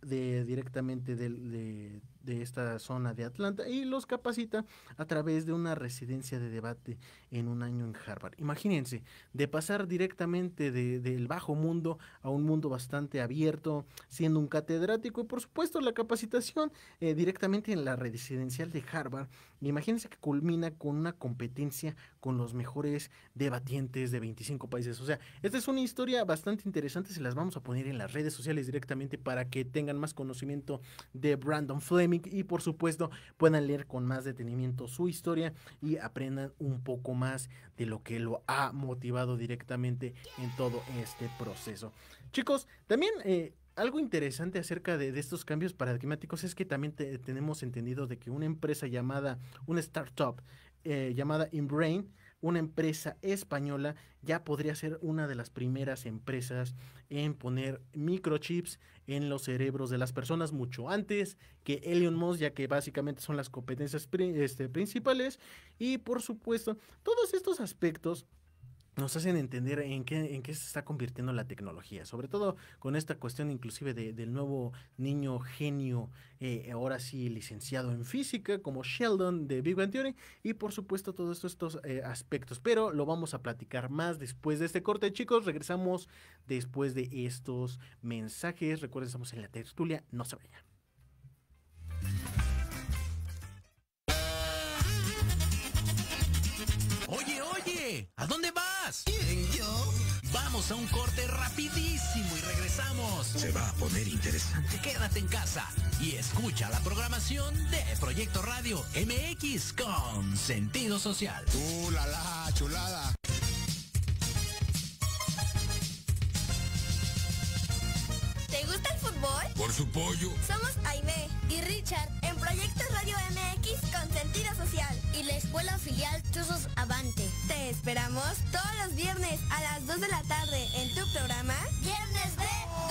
de directamente del- de, de esta zona de Atlanta y los capacita a través de una residencia de debate en un año en Harvard. Imagínense, de pasar directamente de- del bajo mundo a un mundo bastante abierto, siendo un catedrático y por supuesto la capacitación eh, directamente en la residencial de Harvard. Imagínense que culmina con una competencia con los mejores debatientes de 25 países. O sea, esta es una historia bastante interesante, se las vamos a poner en las redes sociales directamente para que tengan más conocimiento de Brandon Fleming y por supuesto puedan leer con más detenimiento su historia y aprendan un poco más de lo que lo ha motivado directamente en todo este proceso. Chicos, también eh, algo interesante acerca de, estos cambios paradigmáticos es que también te- tenemos entendido de que una empresa llamada, una startup eh, llamada InBrain, una empresa española, ya podría ser una de las primeras empresas en poner microchips en los cerebros de las personas mucho antes que Elon Musk, ya que básicamente son las competencias este, principales. Y por supuesto, todos estos aspectos nos hacen entender en qué, en qué se está convirtiendo la tecnología, sobre todo con esta cuestión inclusive de- del nuevo niño genio, eh, ahora sí licenciado en física, como Sheldon de Big Bang Theory, y por supuesto todos estos eh, aspectos, pero lo vamos a platicar más después de este corte, chicos, regresamos después de estos mensajes, recuerden, estamos en la tertulia, no se vayan. Vamos a un corte rapidísimo y regresamos. Se va a poner interesante. Quédate en casa y escucha la programación de Proyecto Radio MX con sentido social. Uh, la la, chulada. Su pollo. Somos Aime y Richard en Proyecto Radio MX con sentido social y la escuela filial Chuzos Avante. Te esperamos todos los viernes a las 2 de la tarde en tu programa Viernes de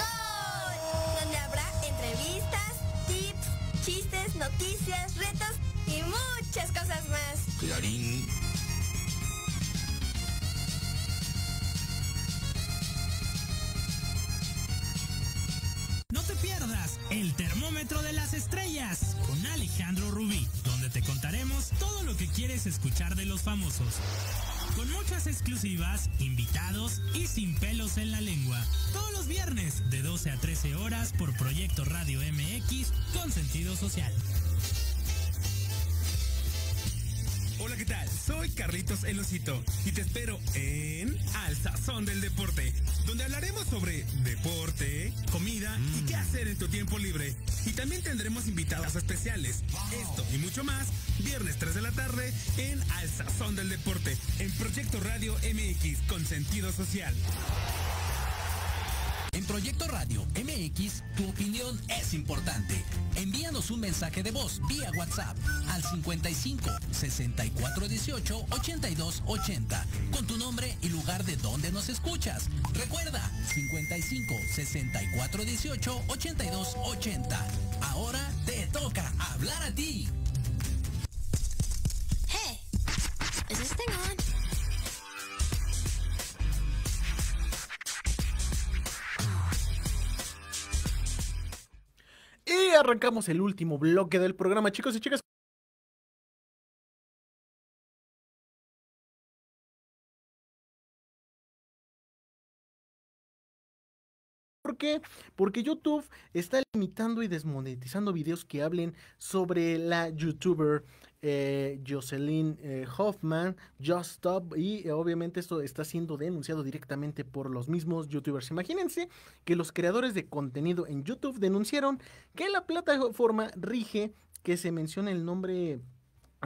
el termómetro de las estrellas con Alejandro Rubí, donde te contaremos todo lo que quieres escuchar de los famosos. Con muchas exclusivas, invitados y sin pelos en la lengua. Todos los viernes de 12 a 13 horas por Proyecto Radio MX con sentido social. Soy Carlitos El Osito y te espero en Al Sazón del Deporte, donde hablaremos sobre deporte, comida y qué hacer en tu tiempo libre. Y también tendremos invitados especiales. Esto y mucho más, viernes 3 de la tarde en Al Sazón del Deporte, en Proyecto Radio MX con sentido social. En Proyecto Radio MX, tu opinión es importante. Envíanos un mensaje de voz vía WhatsApp al 55 64 18 82 80 con tu nombre y lugar de donde nos escuchas. Recuerda 55 64 18 82 80. Ahora te toca hablar a ti. Y arrancamos el último bloque del programa, chicos y chicas. ¿Por qué? Porque YouTube está limitando y desmonetizando videos que hablen sobre la youtuber eh, Jocelyn eh, Hoffman, Just Stop, y eh, obviamente esto está siendo denunciado directamente por los mismos youtubers. Imagínense que los creadores de contenido en YouTube denunciaron que la plataforma rige que se mencione el nombre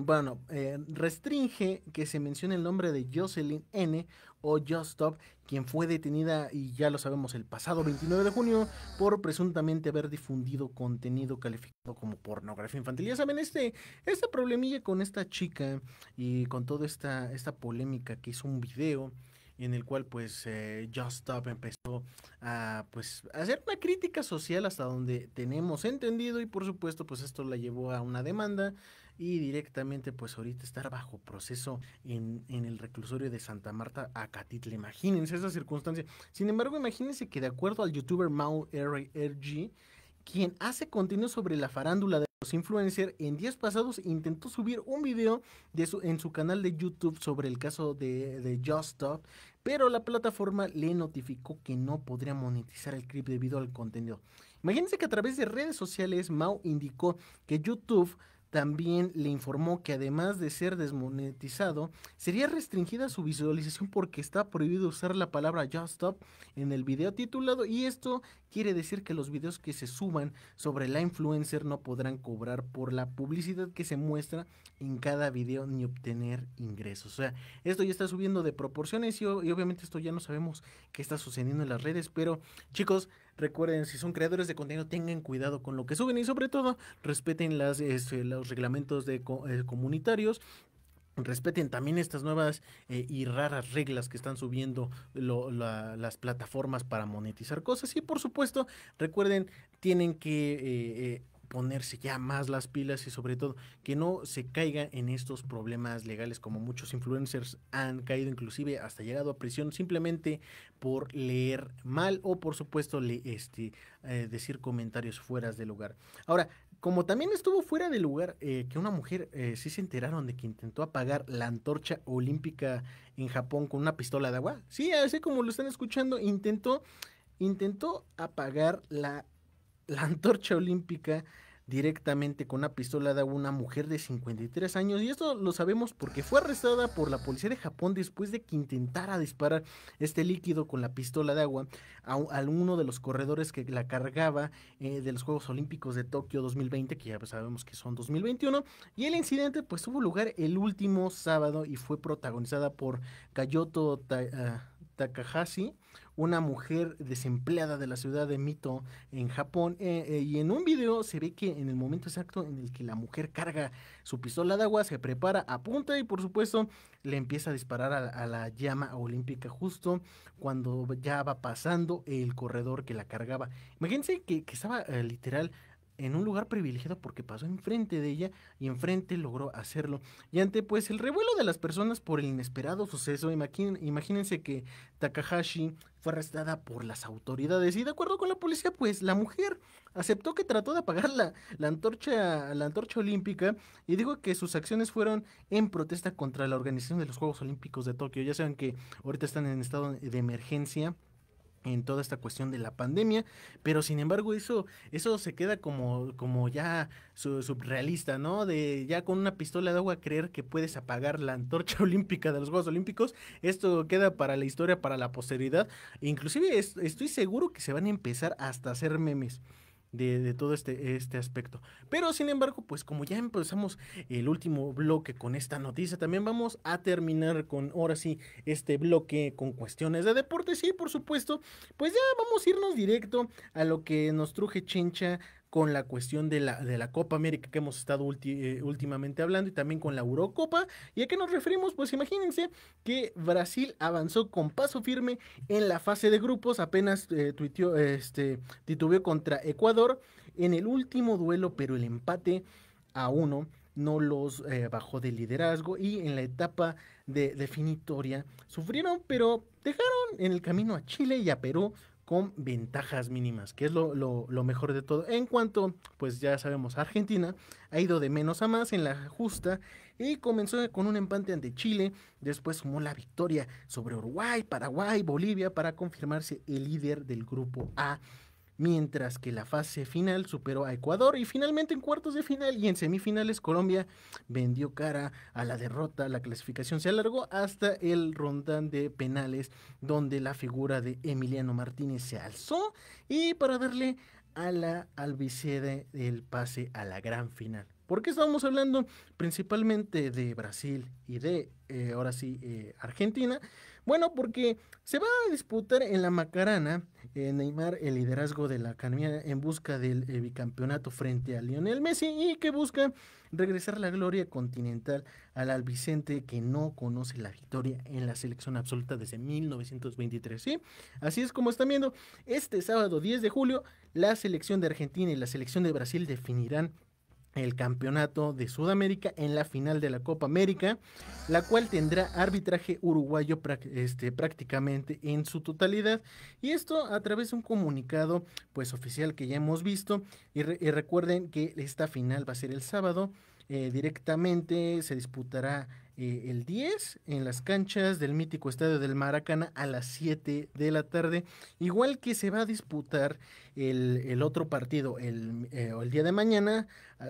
bueno, eh, restringe que se mencione el nombre de Jocelyn N o Just Stop, quien fue detenida, y ya lo sabemos, el pasado 29 de junio por presuntamente haber difundido contenido calificado como pornografía infantil. Ya saben, este, este problemilla con esta chica y con toda esta, esta polémica que hizo un video en el cual pues eh, Just Stop empezó a pues hacer una crítica social hasta donde tenemos entendido y por supuesto pues esto la llevó a una demanda y directamente pues ahorita estar bajo proceso en, en el reclusorio de Santa Marta Acatitla. Imagínense esa circunstancia. Sin embargo, imagínense que de acuerdo al youtuber Mau RG, quien hace contenido sobre la farándula de los influencers, en días pasados intentó subir un video de su, en su canal de YouTube sobre el caso de, de Just Stop, pero la plataforma le notificó que no podría monetizar el clip debido al contenido. Imagínense que a través de redes sociales Mau indicó que YouTube también le informó que además de ser desmonetizado, sería restringida su visualización porque está prohibido usar la palabra Just Stop en el video titulado y esto quiere decir que los videos que se suban sobre la influencer no podrán cobrar por la publicidad que se muestra en cada video ni obtener ingresos. O sea, esto ya está subiendo de proporciones y, y obviamente esto ya no sabemos qué está sucediendo en las redes, pero chicos, Recuerden, si son creadores de contenido, tengan cuidado con lo que suben y sobre todo respeten las, este, los reglamentos de, eh, comunitarios. Respeten también estas nuevas eh, y raras reglas que están subiendo las plataformas para monetizar cosas. Y por supuesto, recuerden, tienen que eh, ponerse ya más las pilas y sobre todo que no se caiga en estos problemas legales como muchos influencers han caído inclusive hasta llegado a prisión simplemente por leer mal o por supuesto le, este, eh, decir comentarios fuera de lugar. Ahora, como también estuvo fuera de lugar eh, que una mujer eh, sí se enteraron de que intentó apagar la antorcha olímpica en Japón con una pistola de agua. Sí, así como lo están escuchando, intentó, intentó apagar la la antorcha olímpica directamente con una pistola de una mujer de 53 años y esto lo sabemos porque fue arrestada por la policía de Japón después de que intentara disparar este líquido con la pistola de agua a, uno de los corredores que la cargaba eh, de los Juegos Olímpicos de Tokio 2020 que ya sabemos que son 2021 y el incidente pues tuvo lugar el último sábado y fue protagonizada por Kayoto Takahashi una mujer desempleada de la ciudad de Mito en Japón. Eh, eh, y en un video se ve que en el momento exacto en el que la mujer carga su pistola de agua, se prepara, apunta y por supuesto le empieza a disparar a, la llama olímpica justo cuando ya va pasando el corredor que la cargaba. Imagínense que, estaba eh, literal en un lugar privilegiado porque pasó enfrente de ella y enfrente logró hacerlo. Y ante pues el revuelo de las personas por el inesperado suceso, imagínense que Takahashi fue arrestada por las autoridades y de acuerdo con la policía pues la mujer aceptó que trató de apagar la, la, antorcha, la antorcha olímpica y dijo que sus acciones fueron en protesta contra la organización de los Juegos Olímpicos de Tokio. Ya saben que ahorita están en estado de emergencia en toda esta cuestión de la pandemia, pero sin embargo eso, eso se queda como, como ya surrealista, ¿no? De ya con una pistola de agua creer que puedes apagar la antorcha olímpica de los Juegos Olímpicos, esto queda para la historia, para la posteridad, inclusive estoy seguro que se van a empezar hasta hacer memes de, todo este, este aspecto. Pero sin embargo, pues como ya empezamos el último bloque con esta noticia, también vamos a terminar con ahora sí este bloque con cuestiones de deporte. Sí, por supuesto, pues ya vamos a irnos directo a lo que nos truje Chincha con la cuestión de la, de la Copa América que hemos estado eh, últimamente hablando y también con la Eurocopa. ¿Y a qué nos referimos? Pues imagínense que Brasil avanzó con paso firme en la fase de grupos, apenas eh, tuiteó, este, titubeó contra Ecuador en el último duelo, pero el empate a uno no los eh, bajó de liderazgo y en la etapa de definitoria sufrieron, pero dejaron en el camino a Chile y a Perú con ventajas mínimas, que es lo, mejor de todo. En cuanto, pues ya sabemos, Argentina ha ido de menos a más en la justa y comenzó con un empate ante Chile, después sumó la victoria sobre Uruguay, Paraguay, Bolivia para confirmarse el líder del grupo A mientras que la fase final superó a Ecuador y finalmente en cuartos de final y en semifinales Colombia vendió cara a la derrota. La clasificación se alargó hasta el rondán de penales donde la figura de Emiliano Martínez se alzó y para darle a la albicede el pase a la gran final. ¿Por qué estamos hablando principalmente de Brasil y de, eh, ahora sí, eh, Argentina? Bueno, porque se va a disputar en la Macarana eh, Neymar el liderazgo de la academia en busca del eh, bicampeonato frente a Lionel Messi y que busca regresar la gloria continental al albicente que no conoce la victoria en la selección absoluta desde 1923. ¿sí? Así es como están viendo, este sábado 10 de julio la selección de Argentina y la selección de Brasil definirán el campeonato de Sudamérica en la final de la Copa América, la cual tendrá arbitraje uruguayo este, prácticamente en su totalidad. Y esto a través de un comunicado pues oficial que ya hemos visto. Y, re y recuerden que esta final va a ser el sábado. Eh, directamente se disputará eh, el 10 en las canchas del mítico estadio del Maracana a las 7 de la tarde. Igual que se va a disputar el, el otro partido el, eh, el, día de mañana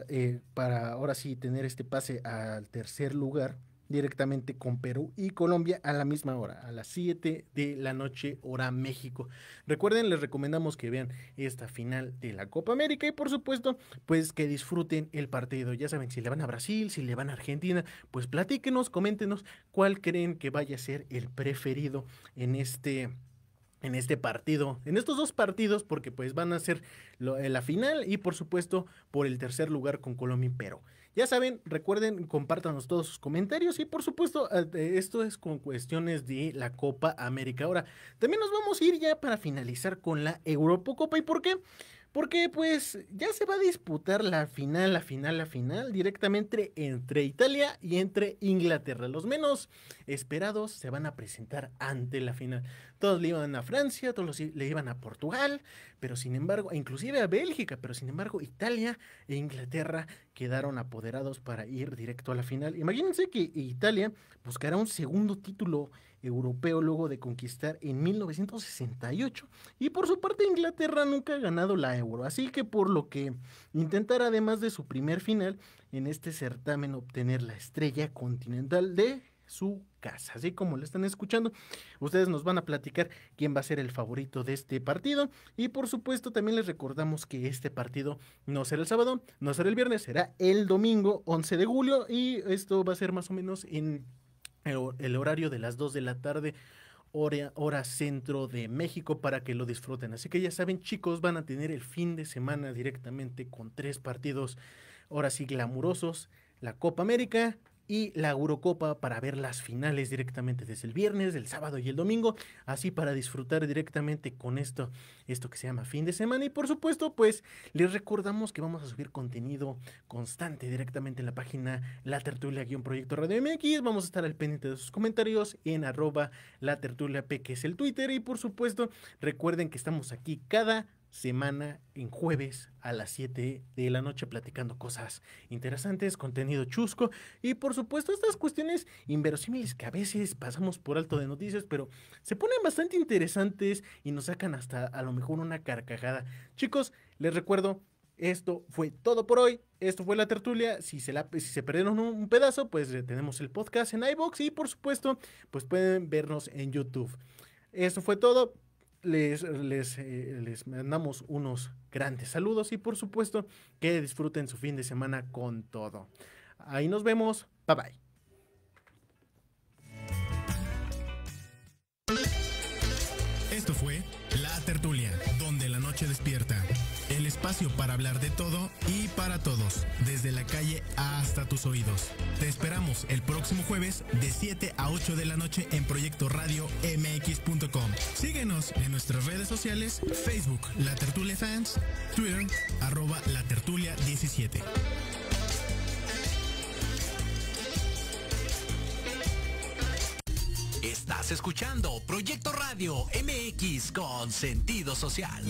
eh, para ahora sí tener este pase al tercer lugar directamente con Perú y Colombia a la misma hora, a las 7 de la noche, hora México. Recuerden, les recomendamos que vean esta final de la Copa América y por supuesto, pues que disfruten el partido. Ya saben, si le van a Brasil, si le van a Argentina, pues platíquenos, coméntenos cuál creen que vaya a ser el preferido en este en este partido, en estos dos partidos, porque pues van a ser lo, la final y por supuesto por el tercer lugar con Colombia y Perú. Ya saben, recuerden, compártanos todos sus comentarios y por supuesto esto es con cuestiones de la Copa América. Ahora, también nos vamos a ir ya para finalizar con la Eurocopa. ¿Y por qué? Porque pues ya se va a disputar la final, la final, la final directamente entre Italia y entre Inglaterra. Los menos esperados se van a presentar ante la final. Todos le iban a Francia, todos le iban a Portugal, pero sin embargo, inclusive a Bélgica, pero sin embargo Italia e Inglaterra quedaron apoderados para ir directo a la final. Imagínense que Italia buscará un segundo título europeo luego de conquistar en 1968 y por su parte Inglaterra nunca ha ganado la euro, así que por lo que intentará además de su primer final en este certamen obtener la estrella continental de su casa. Así como lo están escuchando, ustedes nos van a platicar quién va a ser el favorito de este partido. Y por supuesto, también les recordamos que este partido no será el sábado, no será el viernes, será el domingo 11 de julio. Y esto va a ser más o menos en el horario de las 2 de la tarde. Hora, hora, centro de México para que lo disfruten. Así que ya saben, chicos, van a tener el fin de semana directamente con tres partidos, ahora sí, glamurosos. La Copa América, y la Eurocopa para ver las finales directamente desde el viernes, el sábado y el domingo, así para disfrutar directamente con esto, esto que se llama fin de semana. Y por supuesto pues les recordamos que vamos a subir contenido constante directamente en la página La Tertulia-Proyecto Radio MX, vamos a estar al pendiente de sus comentarios en arroba La Tertulia P que es el Twitter. Y por supuesto recuerden que estamos aquí cada semana en jueves a las 7 de la noche platicando cosas interesantes, contenido chusco y por supuesto estas cuestiones inverosímiles que a veces pasamos por alto de noticias, pero se ponen bastante interesantes y nos sacan hasta a lo mejor una carcajada. Chicos, les recuerdo, esto fue todo por hoy. Esto fue la tertulia. Si se, si se perdieron un, pedazo, pues tenemos el podcast en iBox y por supuesto, pues pueden vernos en YouTube. Esto fue todo les, les, eh, les, mandamos unos grandes saludos y por supuesto que disfruten su fin de semana con todo. Ahí nos vemos. Bye bye. Esto fue para hablar de todo y para todos, desde la calle hasta tus oídos. Te esperamos el próximo jueves de 7 a 8 de la noche en Proyecto Radio MX.com. Síguenos en nuestras redes sociales, Facebook La Tertulia Fans, Twitter arroba La Tertulia 17. Estás escuchando Proyecto Radio MX con sentido social.